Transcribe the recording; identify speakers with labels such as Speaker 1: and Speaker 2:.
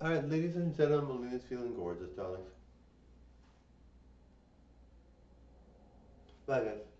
Speaker 1: All right, ladies and gentlemen, Melina's feeling gorgeous, darling. Bye, guys.